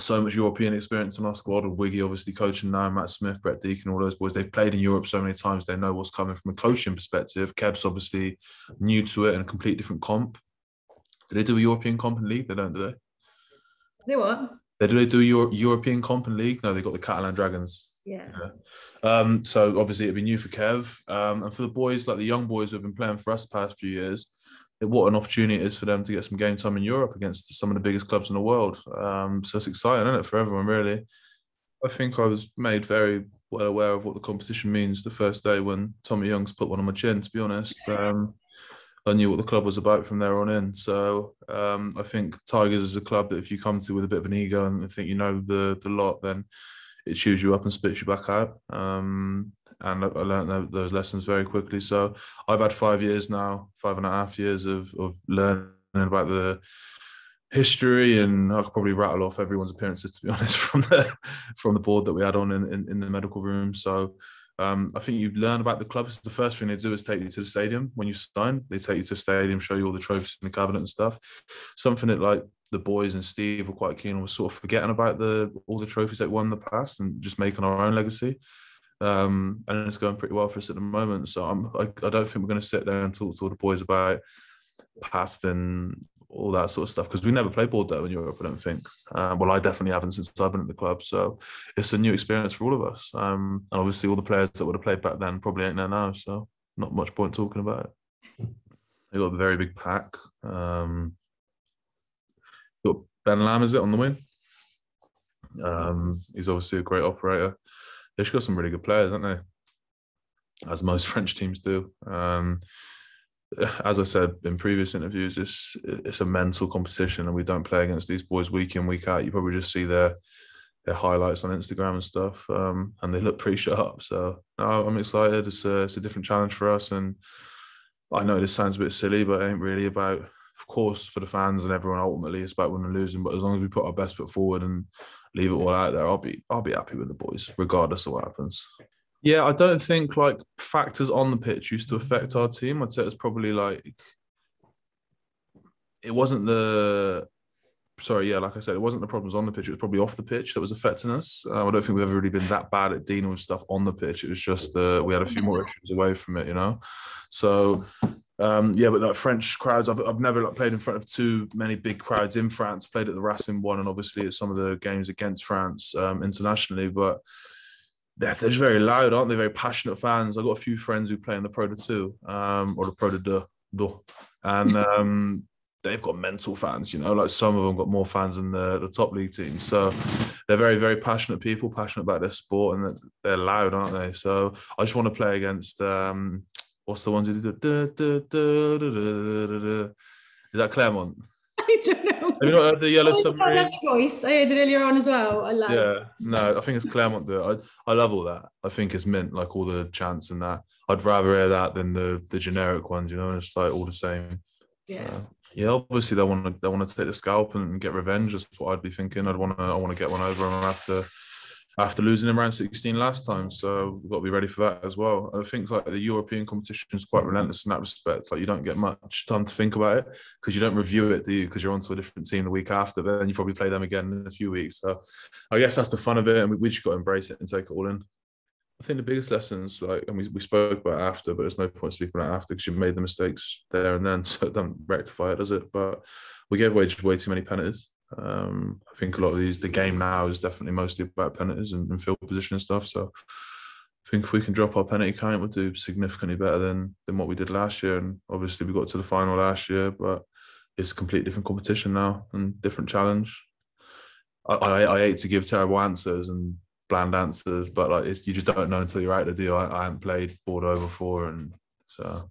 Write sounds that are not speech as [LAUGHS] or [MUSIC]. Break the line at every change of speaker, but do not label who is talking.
so much European experience in our squad with Wiggy obviously coaching now, Matt Smith, Brett Deacon, all those boys. They've played in Europe so many times, they know what's coming from a coaching perspective. Kev's obviously new to it and a complete different comp. Do they do a European comp and league? They don't, do they?
They what?
They do they do Euro- European comp and league? No, they got the Catalan Dragons.
Yeah.
Yeah. Um, so obviously it'd be new for Kev. Um, and for the boys, like the young boys who have been playing for us the past few years, what an opportunity it is for them to get some game time in Europe against some of the biggest clubs in the world. Um, so it's exciting, isn't it, for everyone, really? I think I was made very well aware of what the competition means the first day when Tommy Youngs put one on my chin, to be honest. Um, I knew what the club was about from there on in. So um, I think Tigers is a club that if you come to with a bit of an ego and think you know the the lot, then it chews you up and spits you back out. Um, and I, learned those lessons very quickly. So I've had five years now, five and a half years of of learning about the history, and I could probably rattle off everyone's appearances to be [LAUGHS] honest from the from the board that we had on in, in, in the medical room. So. Um, I think you learn about the club. The first thing they do is take you to the stadium when you sign. They take you to the stadium, show you all the trophies in the cabinet and stuff. Something that like the boys and Steve were quite keen on was sort of forgetting about the all the trophies that won in the past and just making our own legacy um, and it's going pretty well for us at the moment. So I'm, I, I don't think we're going to sit there and talk to all the boys about past and all that sort of stuff because we never played Bordeaux in Europe. I don't think. Uh, well, I definitely haven't since I've been at the club. So it's a new experience for all of us. Um, and obviously, all the players that would have played back then probably ain't there now. So not much point talking about it. [LAUGHS] They got a very big pack. Um, got Ben Lam, is it on the wing? Um, he's obviously a great operator they've got some really good players, haven't they? As most [LAUGHS] French teams do. Um, as I said in previous interviews, it's it's a mental competition, and we don't play against these boys week in week out. You probably just see their their highlights on Instagram and stuff, um, and they look pretty sharp. So no, I'm excited. It's a, it's a different challenge for us, and I know this sounds a bit silly, but it ain't really about. Of course, for the fans and everyone, ultimately, it's about winning and losing. But as long as we put our best foot forward and leave it all out there, I'll be I'll be happy with the boys, regardless of what happens. Yeah, I don't think like factors on the pitch used to affect our team. I'd say it's probably like it wasn't the sorry, yeah, like I said, it wasn't the problems on the pitch. It was probably off the pitch that was affecting us. Uh, I don't think we've ever really been that bad at dealing with stuff on the pitch. It was just uh, we had a few more issues away from it, you know. So um, yeah, but like French crowds, I've, I've never like played in front of too many big crowds in France. Played at the Racing one, and obviously at some of the games against France um, internationally. But they're, they're just very loud, aren't they? Very passionate fans. I've got a few friends who play in the Pro de Two um, or the Pro de Deux, and [LAUGHS] um, they've got mental fans. You know, like some of them got more fans than the, the top league teams. So they're very, very passionate people, passionate about their sport, and they're loud, aren't they? So I just want to play against. Um, what's the one? Is that Clermont? [LAUGHS]
I don't know.
Have you not heard the Yellow
Oh,
Submarine?
that choice. I heard it earlier on as well. I love.
Yeah, no, I think it's Clermont. Do it. I, I love all that. I think it's mint, like all the chants and that. I'd rather hear that than the the generic ones. You know, it's like all the same.
Yeah.
So, yeah, obviously they want to they want to take the scalp and get revenge. That's what I'd be thinking. I'd want to I want to get one over them after after losing in round 16 last time. So we've got to be ready for that as well. I think like the European competition is quite relentless in that respect. Like you don't get much time to think about it because you don't review it, do you? Because you're on to a different team the week after, then you probably play them again in a few weeks. So I guess that's the fun of it, and we, we just got to embrace it and take it all in. I think the biggest lessons, like, and we, we spoke about after, but there's no point speaking about after because you made the mistakes there and then, [LAUGHS] so it doesn't rectify it, does it? But we gave away just way too many penalties. Um, I think a lot of these, the game now is definitely mostly about penalties and, and field position and stuff. So I think if we can drop our penalty count, we'll do significantly better than than what we did last year. And obviously, we got to the final last year, but it's a completely different competition now and different challenge. I, I, I hate to give terrible answers and bland answers, but like it's, you just don't know until you're out there. Do I, I haven't played Bordeaux before, and so